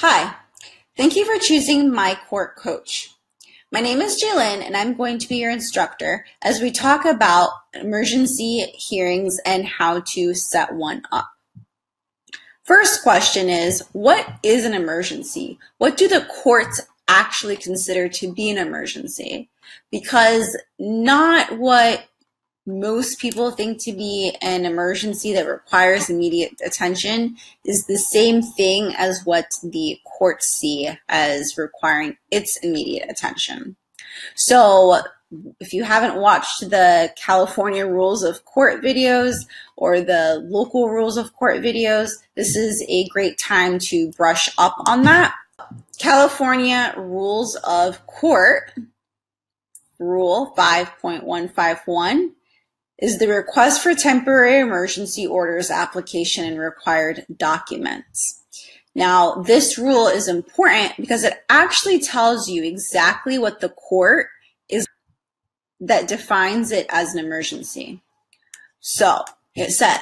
Hi, thank you for choosing My Court Coach. My name is Jaylyn and I'm going to be your instructor as we talk about emergency hearings and how to set one up. First question is, what is an emergency? What do the courts actually consider to be an emergency? Because not what most people think to be an emergency that requires immediate attention is the same thing as what the courts see as requiring its immediate attention. So if you haven't watched the California rules of court videos or the local rules of court videos, this is a great time to brush up on that. California rules of court rule 5.151 is the request for temporary emergency orders application and required documents. Now, this rule is important because it actually tells you exactly what the court is that defines it as an emergency. So it says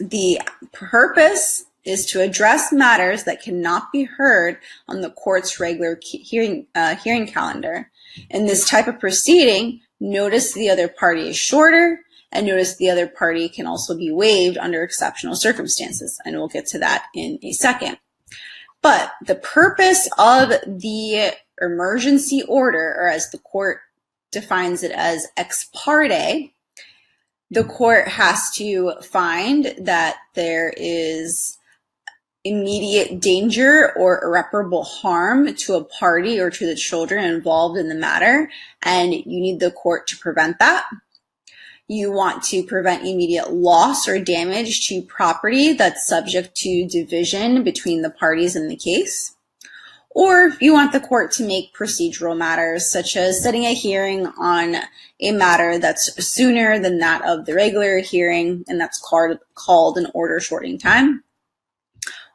the purpose is to address matters that cannot be heard on the court's regular hearing, uh, hearing calendar. In this type of proceeding, Notice the other party is shorter, and notice the other party can also be waived under exceptional circumstances. And we'll get to that in a second. But the purpose of the emergency order, or as the court defines it as ex parte, the court has to find that there is immediate danger or irreparable harm to a party or to the children involved in the matter, and you need the court to prevent that. You want to prevent immediate loss or damage to property that's subject to division between the parties in the case. Or you want the court to make procedural matters, such as setting a hearing on a matter that's sooner than that of the regular hearing, and that's called, called an order shortening time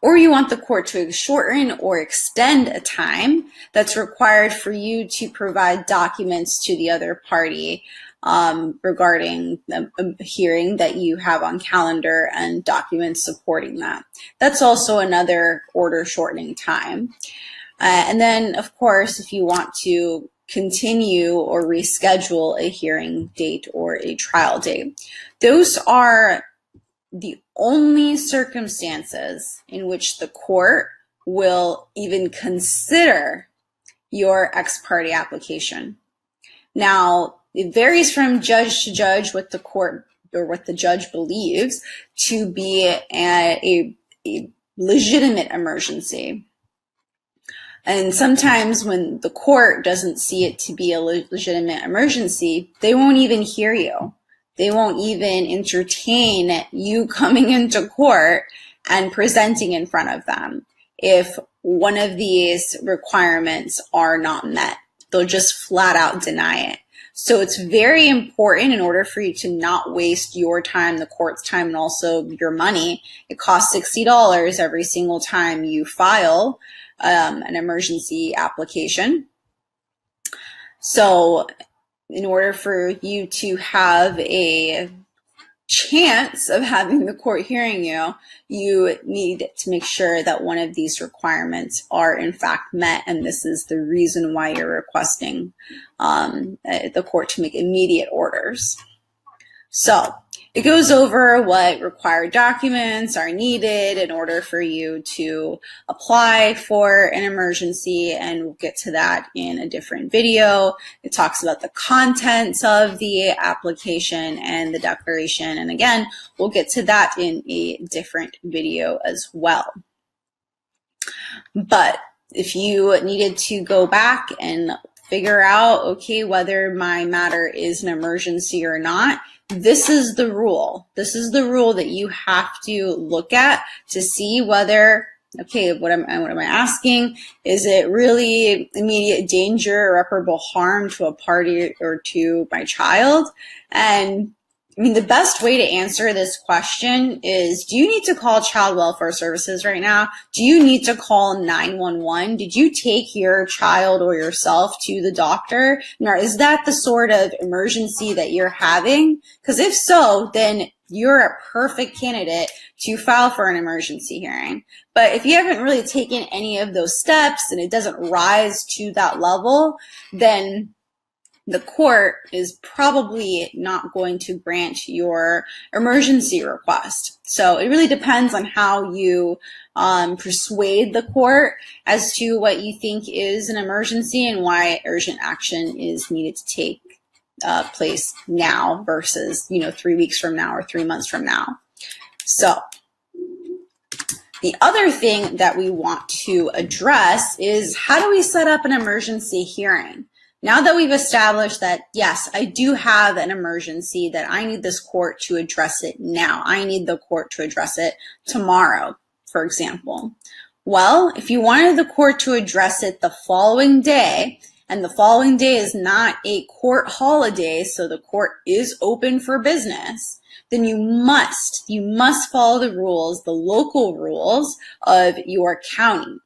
or you want the court to shorten or extend a time that's required for you to provide documents to the other party um, regarding a, hearing that you have on calendar and documents supporting that. That's also another order shortening time. Uh, and then, of course, if you want to continue or reschedule a hearing date or a trial date, those are the only circumstances in which the court will even consider your ex parte application. Now, it varies from judge to judge what the court or what the judge believes to be a, a, a legitimate emergency. And sometimes when the court doesn't see it to be a legitimate emergency, they won't even hear you. They won't even entertain you coming into court and presenting in front of them if one of these requirements are not met. They'll just flat out deny it. So it's very important in order for you to not waste your time, the court's time, and also your money. It costs $60 every single time you file um, an emergency application. So in order for you to have a chance of having the court hearing you, you need to make sure that one of these requirements are in fact met. And this is the reason why you're requesting um, the court to make immediate orders. So it goes over what required documents are needed in order for you to apply for an emergency, and we'll get to that in a different video. It talks about the contents of the application and the declaration, and again, we'll get to that in a different video as well. But if you needed to go back and figure out, okay, whether my matter is an emergency or not, this is the rule. This is the rule that you have to look at to see whether, okay, what am, what am I asking? Is it really immediate danger, irreparable harm to a party or to my child? And I mean, the best way to answer this question is, do you need to call child welfare services right now? Do you need to call 911? Did you take your child or yourself to the doctor? Now, is that the sort of emergency that you're having? Because if so, then you're a perfect candidate to file for an emergency hearing. But if you haven't really taken any of those steps and it doesn't rise to that level, then the court is probably not going to grant your emergency request. So it really depends on how you um, persuade the court as to what you think is an emergency and why urgent action is needed to take uh, place now versus, you know, three weeks from now or three months from now. So the other thing that we want to address is how do we set up an emergency hearing? Now that we've established that, yes, I do have an emergency that I need this court to address it now. I need the court to address it tomorrow, for example. Well, if you wanted the court to address it the following day, and the following day is not a court holiday, so the court is open for business, then you must, you must follow the rules, the local rules of your county.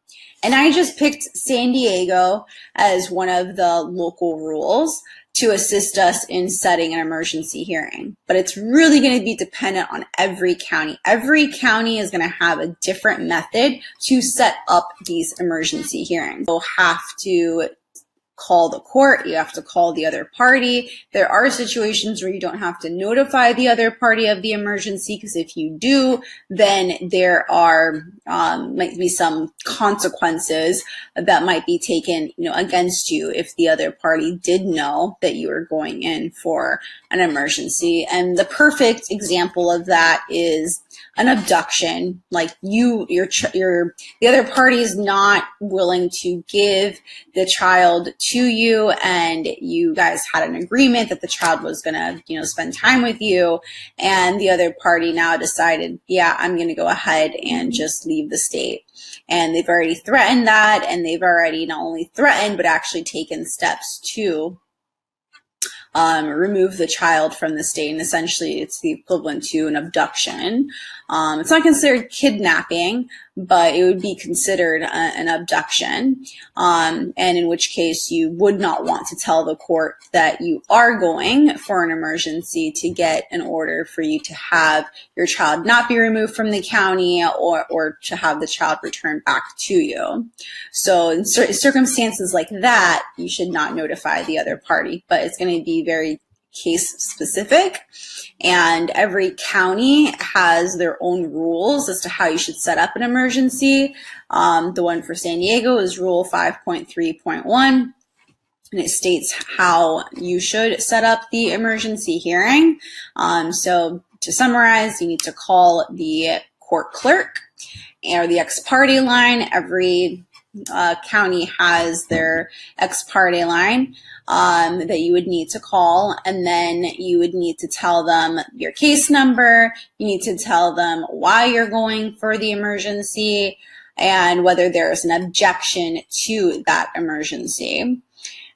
And I just picked San Diego as one of the local rules to assist us in setting an emergency hearing. But it's really going to be dependent on every county. Every county is going to have a different method to set up these emergency hearings. You'll have to call the court, you have to call the other party. There are situations where you don't have to notify the other party of the emergency because if you do, then there are um, might be some consequences that might be taken, you know, against you if the other party did know that you were going in for an emergency. And the perfect example of that is an abduction. Like you, your, your, the other party is not willing to give the child to you, and you guys had an agreement that the child was gonna, you know, spend time with you, and the other party now decided, yeah, I'm gonna go ahead and just leave the state. And they've already threatened that, and they've already not only threatened, but actually taken steps to um, remove the child from the state. And essentially, it's the equivalent to an abduction. Um, it's not considered kidnapping, but it would be considered a, an abduction. Um, and in which case, you would not want to tell the court that you are going for an emergency to get an order for you to have your child not be removed from the county or, or to have the child returned back to you. So in certain circumstances like that, you should not notify the other party, but it's going to be very case specific. And every county has their own rules as to how you should set up an emergency. Um, the one for San Diego is Rule 5.3.1 and it states how you should set up the emergency hearing. Um, so to summarize, you need to call the court clerk or the ex parte line. Every uh, county has their ex parte line um, that you would need to call. And then you would need to tell them your case number. You need to tell them why you're going for the emergency and whether there's an objection to that emergency.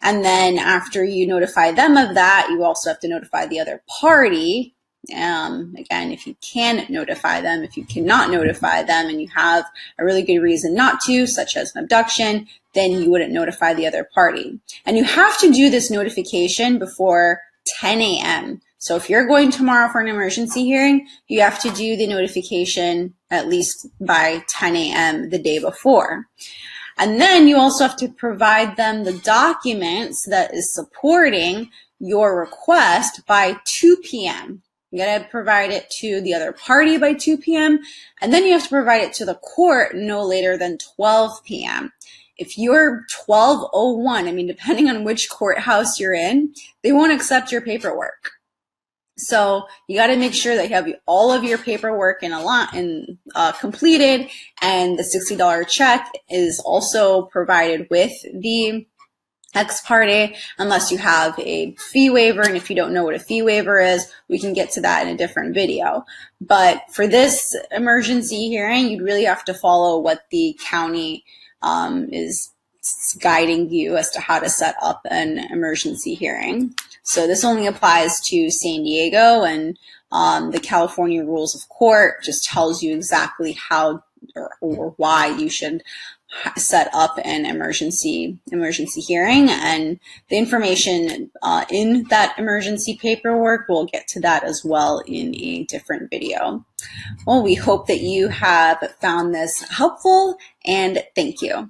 And then after you notify them of that, you also have to notify the other party um, again, if you can notify them, if you cannot notify them and you have a really good reason not to, such as an abduction, then you wouldn't notify the other party. And you have to do this notification before 10 a.m. So if you're going tomorrow for an emergency hearing, you have to do the notification at least by 10 a.m. the day before. And then you also have to provide them the documents that is supporting your request by 2 p.m. You gotta provide it to the other party by 2 p.m. and then you have to provide it to the court no later than 12 p.m. If you're 1201, I mean, depending on which courthouse you're in, they won't accept your paperwork. So you got to make sure that you have all of your paperwork in a lot and uh, completed, and the sixty dollar check is also provided with the ex parte unless you have a fee waiver. And if you don't know what a fee waiver is, we can get to that in a different video. But for this emergency hearing, you'd really have to follow what the county um, is guiding you as to how to set up an emergency hearing. So this only applies to San Diego and um, the California rules of court just tells you exactly how or, or why you should set up an emergency emergency hearing and the information uh, in that emergency paperwork we'll get to that as well in a different video. Well we hope that you have found this helpful and thank you